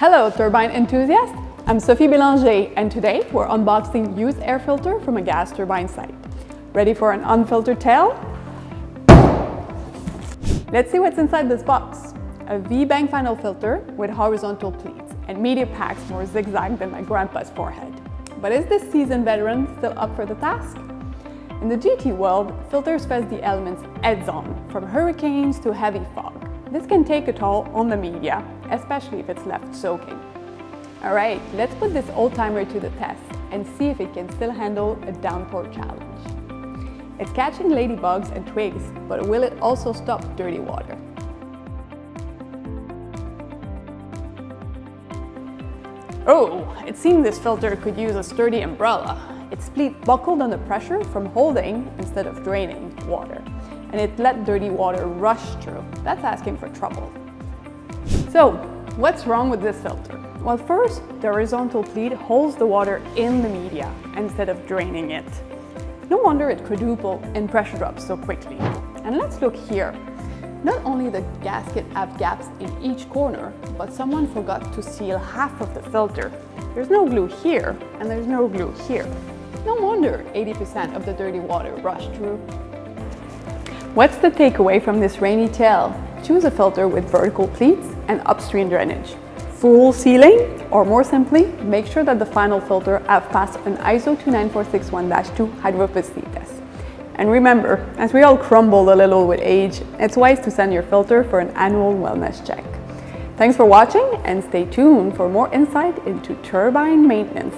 Hello turbine enthusiasts, I'm Sophie Bélanger and today we're unboxing used air filter from a gas turbine site. Ready for an unfiltered tale? Let's see what's inside this box. A V-bank final filter with horizontal pleats and media packs more zigzag than my grandpa's forehead. But is this seasoned veteran still up for the task? In the GT world, filters face the elements heads-on, from hurricanes to heavy fog. This can take a toll on the media, especially if it's left soaking. Alright, let's put this old-timer to the test and see if it can still handle a downpour challenge. It's catching ladybugs and twigs, but will it also stop dirty water? Oh, it seemed this filter could use a sturdy umbrella. Its pleat buckled under pressure from holding instead of draining water, and it let dirty water rush through. That's asking for trouble. So, what's wrong with this filter? Well, first, the horizontal pleat holds the water in the media instead of draining it. No wonder it quadrupled in pressure drops so quickly. And let's look here. Not only the gasket have gaps in each corner, but someone forgot to seal half of the filter. There's no glue here, and there's no glue here. No wonder 80% of the dirty water rushed through. What's the takeaway from this rainy tale? Choose a filter with vertical pleats and upstream drainage. Full sealing, or more simply, make sure that the final filter have passed an ISO 29461-2 hydropacity test. And remember, as we all crumble a little with age, it's wise to send your filter for an annual wellness check. Thanks for watching and stay tuned for more insight into turbine maintenance.